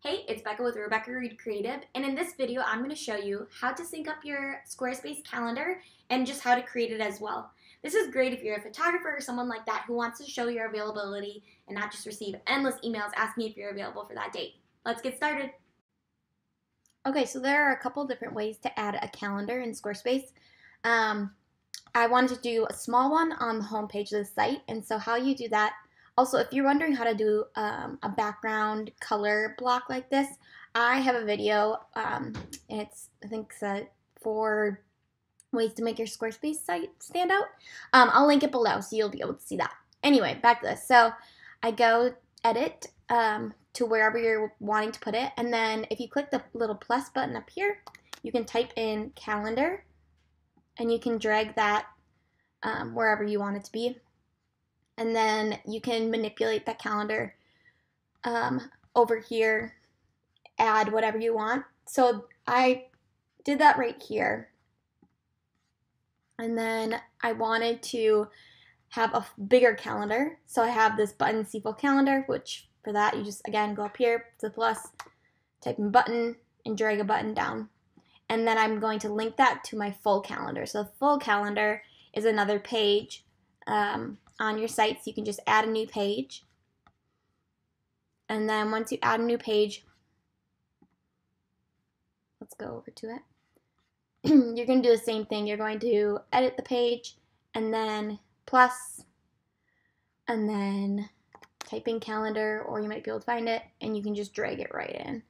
Hey, it's Bekah with Rebekah Read Creative, and in this video, I'm going to show you how to sync up your Squarespace calendar and just how to create it as well. This is great if you're a photographer or someone like that who wants to show your availability and not just receive endless emails asking if you're available for that date. Let's get started. Okay, so there are a couple different ways to add a calendar in Squarespace. Um, I wanted to do a small one on the homepage of the site, and so how you do that also, if you're wondering how to do um, a background color block like this, I have a video. Um, it's, I think, uh, four ways to make your Squarespace site stand out. Um, I'll link it below so you'll be able to see that. Anyway, back to this. So I go edit um, to wherever you're wanting to put it. And then if you click the little plus button up here, you can type in calendar and you can drag that um, wherever you want it to be and then you can manipulate that calendar um, over here, add whatever you want. So I did that right here. And then I wanted to have a bigger calendar. So I have this button Seafold calendar, which for that you just again go up here to the plus, type in button, and drag a button down. And then I'm going to link that to my full calendar. So the full calendar is another page um, on your site. So you can just add a new page. And then once you add a new page, let's go over to it. You're going to do the same thing. You're going to edit the page and then plus and then type in calendar or you might be able to find it and you can just drag it right in.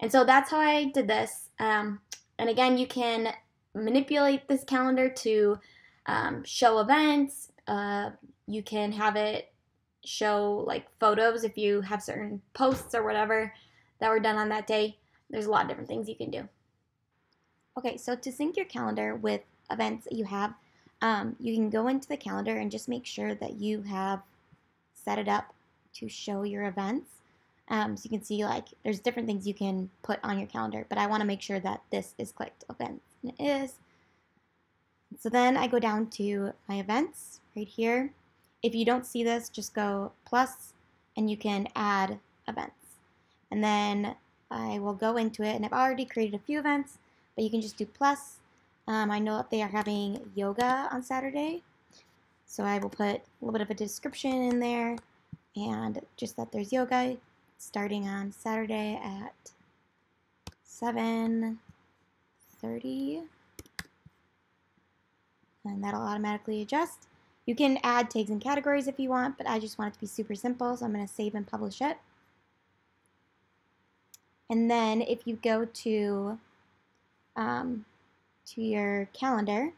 And so that's how I did this. Um, and again, you can manipulate this calendar to um, show events, uh, you can have it show like photos if you have certain posts or whatever that were done on that day. There's a lot of different things you can do. Okay, so to sync your calendar with events that you have, um, you can go into the calendar and just make sure that you have set it up to show your events. Um, so you can see like there's different things you can put on your calendar, but I want to make sure that this is clicked events, and it is. So then I go down to my events right here. If you don't see this, just go plus and you can add events. And then I will go into it and I've already created a few events, but you can just do plus. Um, I know that they are having yoga on Saturday. So I will put a little bit of a description in there and just that there's yoga starting on Saturday at 7.30 and that'll automatically adjust. You can add tags and categories if you want, but I just want it to be super simple, so I'm going to save and publish it. And then if you go to, um, to your calendar,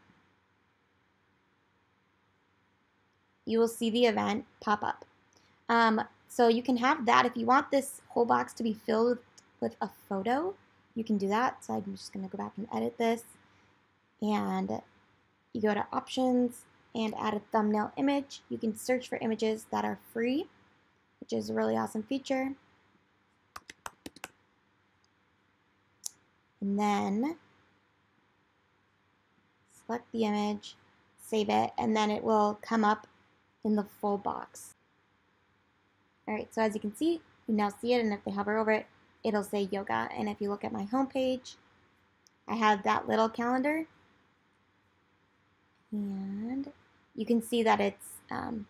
you will see the event pop up. Um, so you can have that. If you want this whole box to be filled with a photo, you can do that. So I'm just going to go back and edit this. And you go to options, and add a thumbnail image. You can search for images that are free, which is a really awesome feature. And then select the image, save it, and then it will come up in the full box. Alright, so as you can see, you now see it, and if they hover over it, it'll say yoga. And if you look at my home page, I have that little calendar. And you can see that it's, um,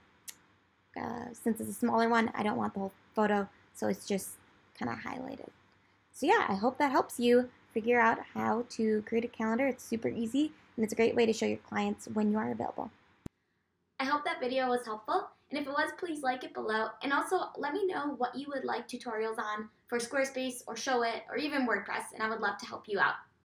uh, since it's a smaller one, I don't want the whole photo, so it's just kind of highlighted. So yeah, I hope that helps you figure out how to create a calendar. It's super easy, and it's a great way to show your clients when you are available. I hope that video was helpful, and if it was, please like it below, and also let me know what you would like tutorials on for Squarespace or Showit or even WordPress, and I would love to help you out.